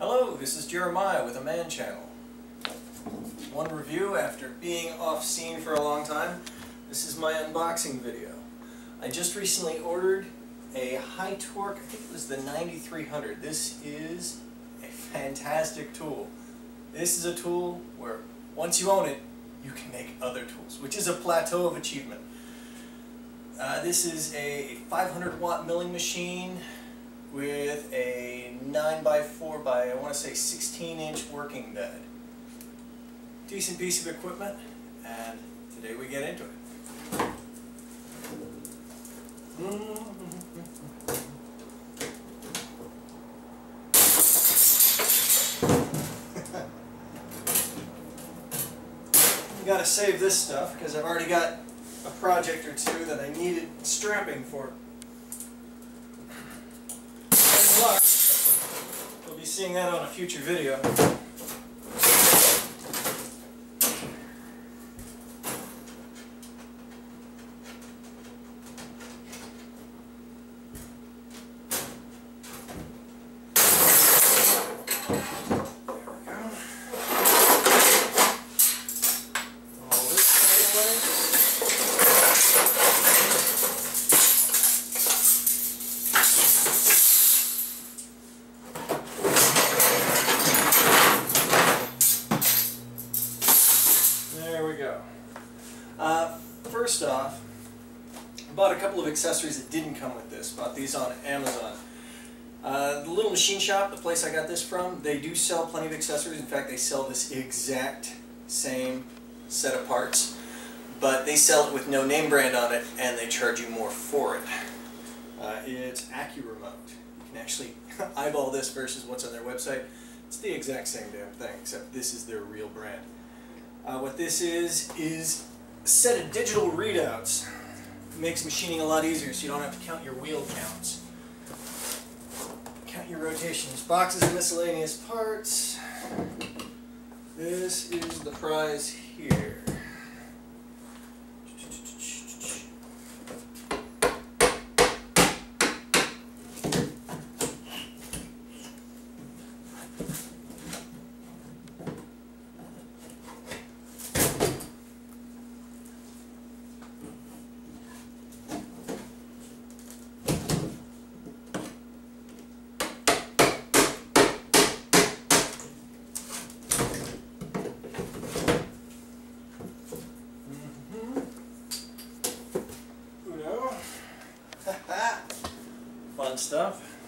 Hello, this is Jeremiah with a Man Channel. One review after being off scene for a long time. This is my unboxing video. I just recently ordered a HiTorque, I think it was the 9300. This is a fantastic tool. This is a tool where once you own it, you can make other tools, which is a plateau of achievement. Uh, this is a 500 watt milling machine with a 9 by 4 by I want to say 16 inch working bed. Decent piece of equipment and today we get into it. You gotta save this stuff because I've already got a project or two that I needed strapping for. Seeing that on a future video. There we go. All this out of the way. There we go. Uh, first off, I bought a couple of accessories that didn't come with this. Bought these on Amazon. Uh, the Little Machine Shop, the place I got this from, they do sell plenty of accessories. In fact, they sell this exact same set of parts, but they sell it with no name brand on it, and they charge you more for it. Uh, it's AccuRemote. You can actually eyeball this versus what's on their website. It's the exact same damn thing, except this is their real brand. Uh, what this is, is set of digital readouts. makes machining a lot easier so you don't have to count your wheel counts. Count your rotations. Boxes of miscellaneous parts. This is the prize here. Stuff.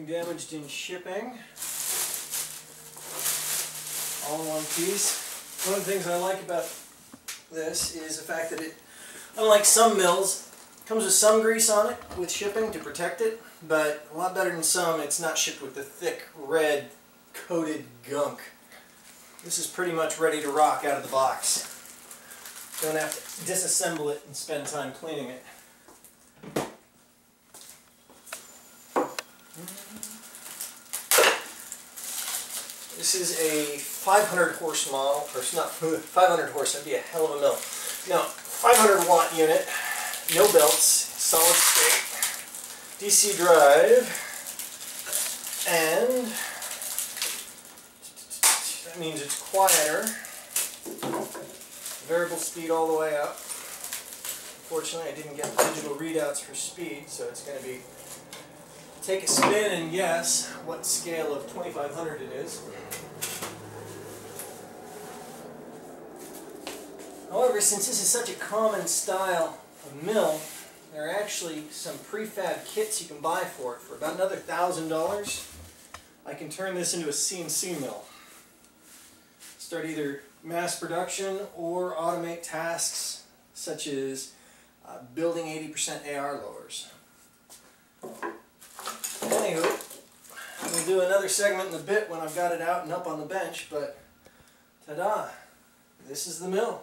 Nothing damaged in shipping. All in one piece. One of the things I like about this is the fact that it, unlike some mills, comes with some grease on it with shipping to protect it, but a lot better than some, it's not shipped with the thick, red, coated gunk. This is pretty much ready to rock out of the box. Don't have to disassemble it and spend time cleaning it. This is a 500 horse model, or it's not 500 horse, that'd be a hell of a mill. Now, 500 watt unit, no belts, solid state, DC drive, and that means it's quieter, variable speed all the way up. Unfortunately, I didn't get digital readouts for speed, so it's going to be take a spin and guess what scale of 2500 it is. However, since this is such a common style of mill, there are actually some prefab kits you can buy for it. For about another thousand dollars, I can turn this into a CNC mill. Start either mass production or automate tasks such as uh, building 80% AR lowers. Anywho, we'll do another segment in a bit when I've got it out and up on the bench, but ta-da, this is the mill.